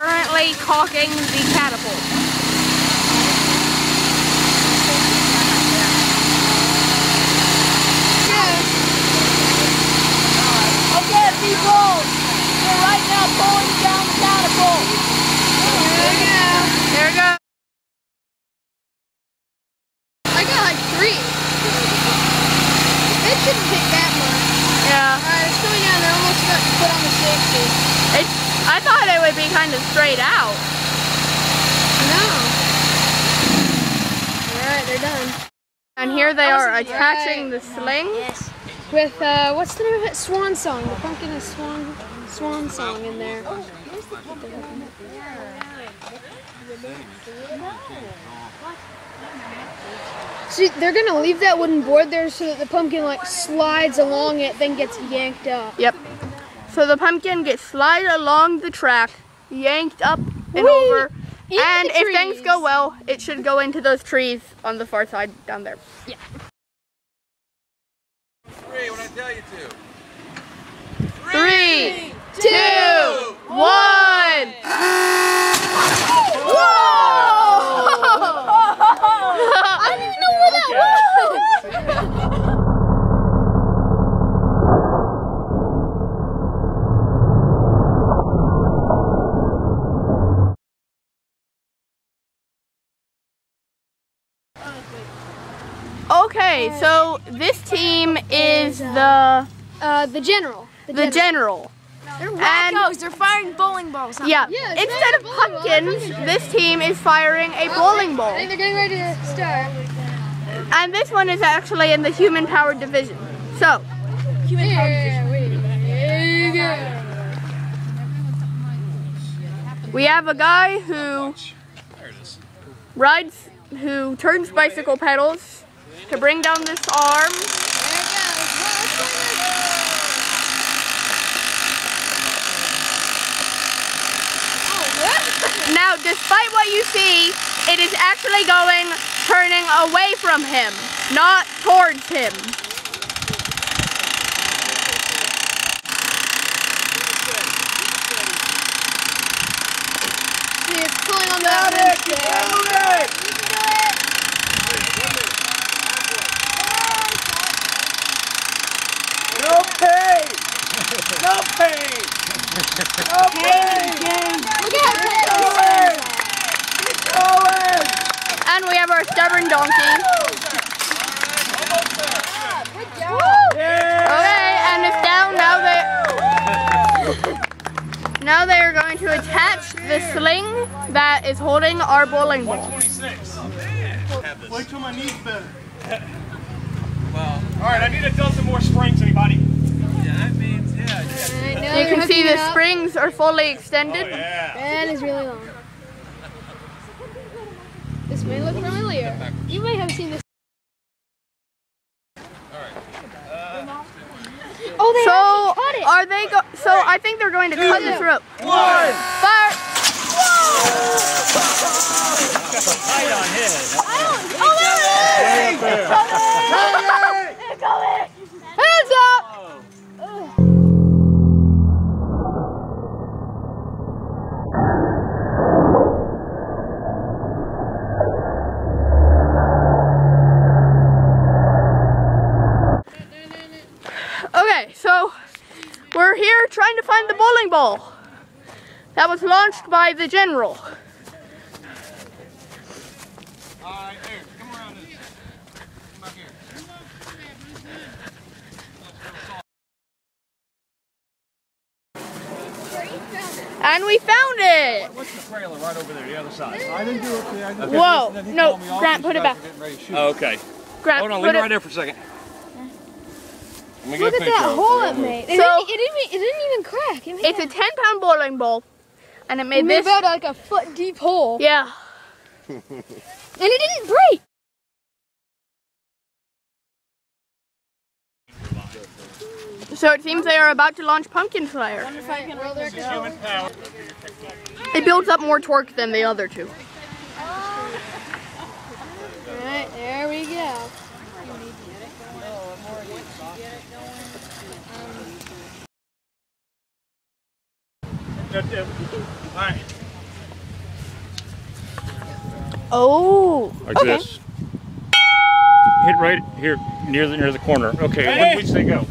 Currently caulking the catapult. Okay, people, we're right now pulling down the catapult. There we go. There we go. I got like three. It shouldn't take that much. Yeah. Alright, it's going down. They're almost to put on the 60. It's, I thought it would be kind of straight out. No. Alright, they're done. And here they are attaching the sling. With, uh, what's the name of it? Swan Song. The pumpkin is Swan, Swan Song in there. See, they're gonna leave that wooden board there so that the pumpkin like slides along it, then gets yanked up. Yep. So the pumpkin gets slid along the track, yanked up and Whee! over. Into And if things go well, it should go into those trees on the far side down there. Three when I tell you to. Three, two, one. Whoa! I didn't even know where that was. Okay, so this team is the Uh, the general. the general. They're And- wackos. They're firing bowling balls. Huh? Yeah. Yeah, Instead of not pumpkins, it's pumpkin this team is firing a bowling I ball. think they're getting ready to start. And this one is actually in the human powered division. So, Here we go. we have a guy who rides, who turns bicycle pedals to bring down this arm. Now, despite what you see, it is actually going, turning away from him, not towards him. See, it's pulling on that winch there. No pain! No pain! No pain! Look at how Going! And we have our stubborn donkey. Okay, and it's down now they now they are going to attach the sling that is holding our bowling ball. 26. Wait till my knees better. Well, all right. I need a dozen more springs. Anybody? Yeah, that means, yeah, yeah. Alright, now You can see the up. springs are fully extended. Oh, yeah. That is really long. This may look familiar. You may have seen this. Uh, oh, they so cut it. are they go? So I think they're going to cut this rope. One! Fire! Tight on his. Oh, there it is! Bowling ball that was launched by the general. All right, here. Come around this. Come back here. And we found it! What's the trailer right over there, the other side? I didn't do it. I didn't Whoa, no, Grant, put it back. Oh, okay. Grant, Hold on, leave it it- right there for a second. Let me get Look a at that hole it. it made. It, So- didn't, it, didn't, it didn't even crack. It It's a 10 pound bowling ball, and it made it made this. about like a foot deep hole. Yeah. And it didn't break. So it seems they are about to launch Pumpkin Slayer. It builds up more torque than the other two. Alright, there we go. Oh. Like okay. this. Hit right here near the near the corner. Okay, hey. which they go?